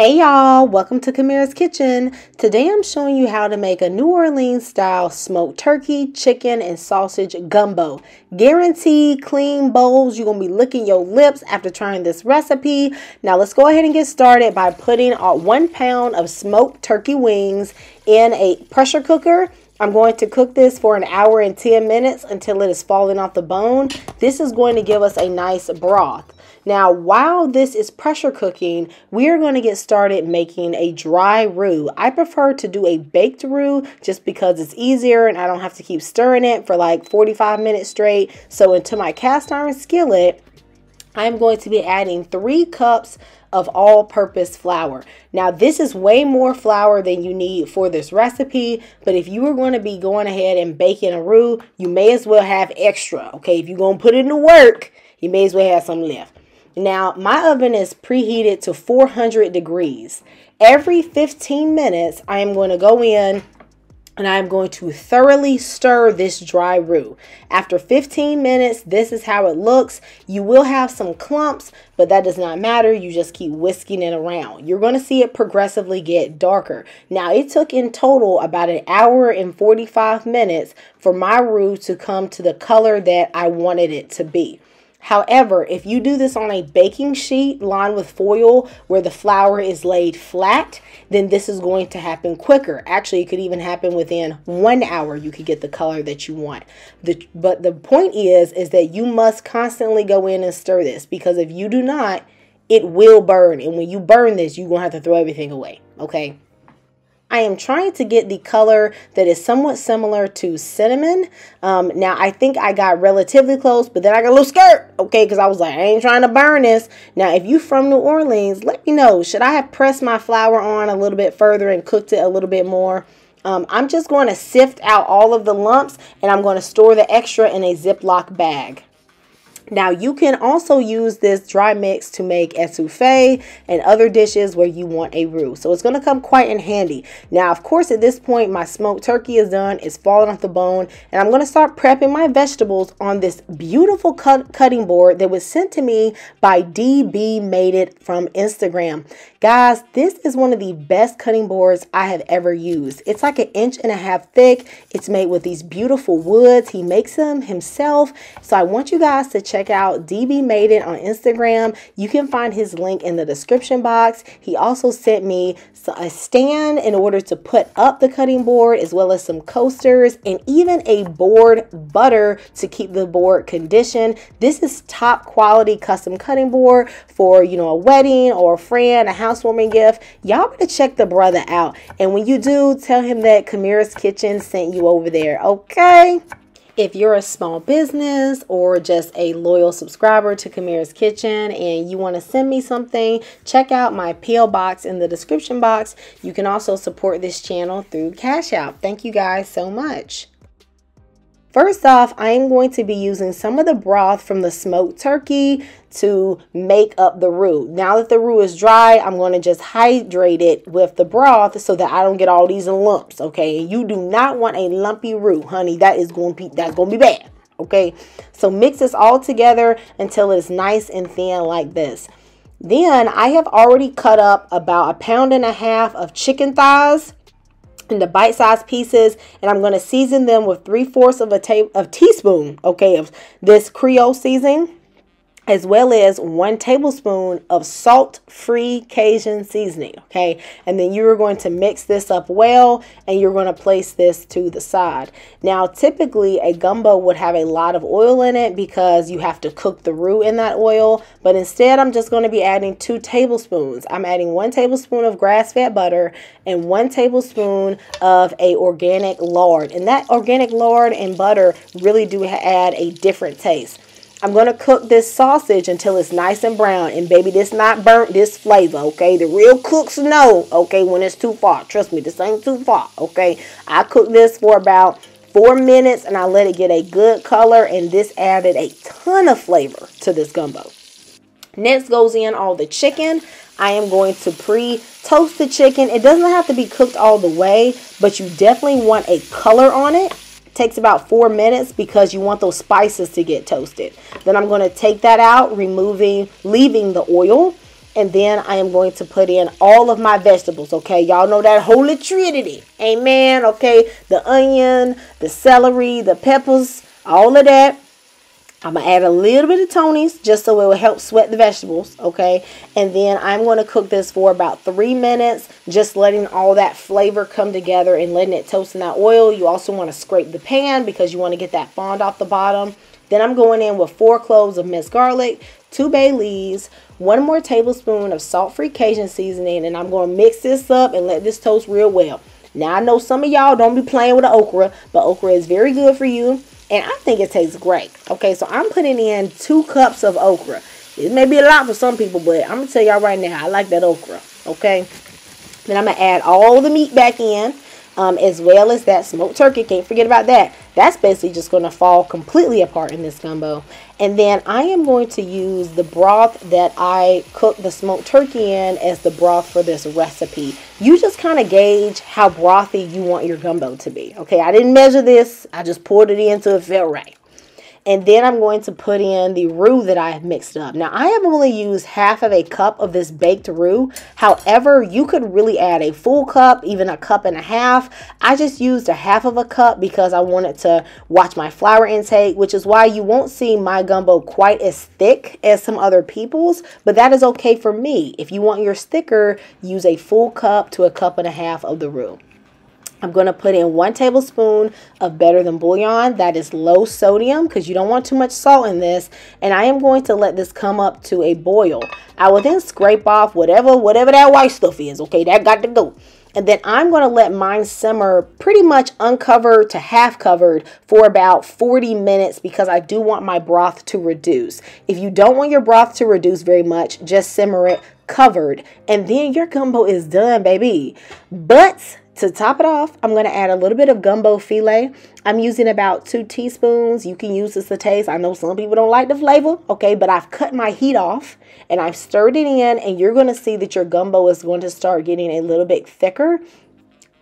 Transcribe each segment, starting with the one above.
Hey y'all, welcome to Camirra's Kitchen. Today I'm showing you how to make a New Orleans style smoked turkey, chicken, and sausage gumbo. Guaranteed clean bowls. You're to be licking your lips after trying this recipe. Now let's go ahead and get started by putting one pound of smoked turkey wings in a pressure cooker. I'm going to cook this for an hour and 10 minutes until it is falling off the bone. This is going to give us a nice broth. Now, while this is pressure cooking, we are going to get started making a dry roux. I prefer to do a baked roux just because it's easier and I don't have to keep stirring it for like 45 minutes straight. So into my cast iron skillet, I'm going to be adding three cups of all-purpose flour. Now this is way more flour than you need for this recipe, but if you are going to be going ahead and baking a roux, you may as well have extra, okay? If you're going to put it the work, you may as well have some left. Now, my oven is preheated to 400 degrees. Every 15 minutes, I am going to go in and I'm going to thoroughly stir this dry roux. After 15 minutes, this is how it looks. You will have some clumps, but that does not matter. You just keep whisking it around. You're going to see it progressively get darker. Now, it took in total about an hour and 45 minutes for my roux to come to the color that I wanted it to be. However, if you do this on a baking sheet lined with foil where the flour is laid flat, then this is going to happen quicker. Actually, it could even happen within one hour. You could get the color that you want. The, but the point is, is that you must constantly go in and stir this because if you do not, it will burn. And when you burn this, you're going to have to throw everything away. Okay. I am trying to get the color that is somewhat similar to cinnamon. Um, now, I think I got relatively close, but then I got a little skirt, okay, because I was like, I ain't trying to burn this. Now, if you from New Orleans, let me know. Should I have pressed my flour on a little bit further and cooked it a little bit more? Um, I'm just going to sift out all of the lumps and I'm going to store the extra in a Ziploc bag. Now you can also use this dry mix to make etouffee and other dishes where you want a roux. So it's going to come quite in handy. Now, of course, at this point, my smoked turkey is done. It's falling off the bone. And I'm going to start prepping my vegetables on this beautiful cut cutting board that was sent to me by DB Made It from Instagram. Guys, this is one of the best cutting boards I have ever used. It's like an inch and a half thick. It's made with these beautiful woods. He makes them himself. So I want you guys to check check out DB Made It on Instagram. You can find his link in the description box. He also sent me a stand in order to put up the cutting board as well as some coasters and even a board butter to keep the board conditioned. This is top quality custom cutting board for, you know, a wedding or a friend, a housewarming gift. Y'all better check the brother out. And when you do, tell him that Camirra's Kitchen sent you over there, okay? If you're a small business or just a loyal subscriber to Camirra's Kitchen and you want to send me something, check out my PO box in the description box. You can also support this channel through Cash App. Thank you guys so much. First off, I am going to be using some of the broth from the smoked turkey to make up the roux. Now that the roux is dry, I'm going to just hydrate it with the broth so that I don't get all these lumps, okay? You do not want a lumpy roux, honey. That is going to be that's going to be bad, okay? So mix this all together until it's nice and thin like this. Then I have already cut up about a pound and a half of chicken thighs into bite-sized pieces and I'm going to season them with three-fourths of a ta- of teaspoon okay of this Creole seasoning as well as one tablespoon of salt-free Cajun seasoning, okay? And then you're going to mix this up well and you're going to place this to the side. Now, typically a gumbo would have a lot of oil in it because you have to cook the roux in that oil, but instead I'm just going to be adding two tablespoons. I'm adding one tablespoon of grass-fed butter and one tablespoon of a organic lard. And that organic lard and butter really do add a different taste. I'm going to cook this sausage until it's nice and brown. And baby, this not burnt, this flavor, okay? The real cooks know, okay, when it's too far. Trust me, this ain't too far, okay? I cook this for about four minutes and I let it get a good color. And this added a ton of flavor to this gumbo. Next goes in all the chicken. I am going to pre-toast the chicken. It doesn't have to be cooked all the way, but you definitely want a color on takes about four minutes because you want those spices to get toasted. Then I'm going to take that out, removing, leaving the oil. And then I am going to put in all of my vegetables, okay? Y'all know that holy trinity. Amen, okay? The onion, the celery, the peppers, all of that. I'm going to add a little bit of Tony's just so it will help sweat the vegetables, okay? And then I'm going to cook this for about three minutes, just letting all that flavor come together and letting it toast in that oil. You also want to scrape the pan because you want to get that fond off the bottom. Then I'm going in with four cloves of minced garlic, two bay leaves, one more tablespoon of salt-free Cajun seasoning, and I'm going to mix this up and let this toast real well. Now, I know some of y'all don't be playing with the okra, but okra is very good for you and I think it tastes great. Okay, so I'm putting in two cups of okra. It may be a lot for some people, but I'm going to tell y'all right now, I like that okra. Okay, then I'm going to add all the meat back in um, as well as that smoked turkey. Can't forget about that. That's basically just going to fall completely apart in this gumbo. And then I am going to use the broth that I cooked the smoked turkey in as the broth for this recipe. You just kind of gauge how brothy you want your gumbo to be. Okay, I didn't measure this. I just poured it in so it felt right. And then I'm going to put in the roux that I have mixed up. Now, I have only used half of a cup of this baked roux. However, you could really add a full cup, even a cup and a half. I just used a half of a cup because I wanted to watch my flour intake, which is why you won't see my gumbo quite as thick as some other people's. But that is okay for me. If you want yours thicker, use a full cup to a cup and a half of the roux. I'm going to put in one tablespoon of better than bouillon. That is low sodium because you don't want too much salt in this. And I am going to let this come up to a boil. I will then scrape off whatever, whatever that white stuff is. Okay, that got to go. And then I'm going to let mine simmer pretty much uncovered to half covered for about 40 minutes because I do want my broth to reduce. If you don't want your broth to reduce very much, just simmer it covered. And then your gumbo is done, baby. But to top it off, I'm going to add a little bit of gumbo filet. I'm using about two teaspoons. You can use this to taste. I know some people don't like the flavor, okay, but I've cut my heat off and I've stirred it in and you're going to see that your gumbo is going to start getting a little bit thicker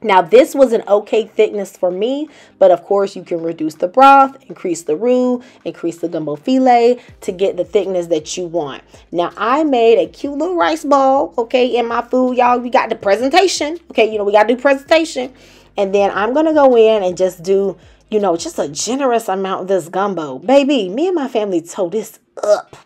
now this was an okay thickness for me, but of course you can reduce the broth, increase the roux, increase the gumbo filet to get the thickness that you want. Now I made a cute little rice ball, okay, in my food, y'all. We got the presentation, okay, you know, we got to do presentation. And then I'm going to go in and just do, you know, just a generous amount of this gumbo. Baby, me and my family told this up.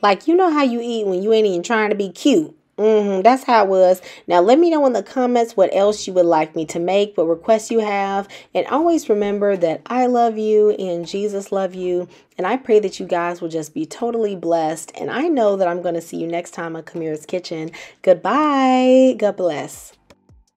Like, you know how you eat when you ain't even trying to be cute. Mm-hmm, that's how it was. Now, let me know in the comments what else you would like me to make, what requests you have. And always remember that I love you and Jesus love you. And I pray that you guys will just be totally blessed. And I know that I'm going to see you next time on Camirra's Kitchen. Goodbye. God bless.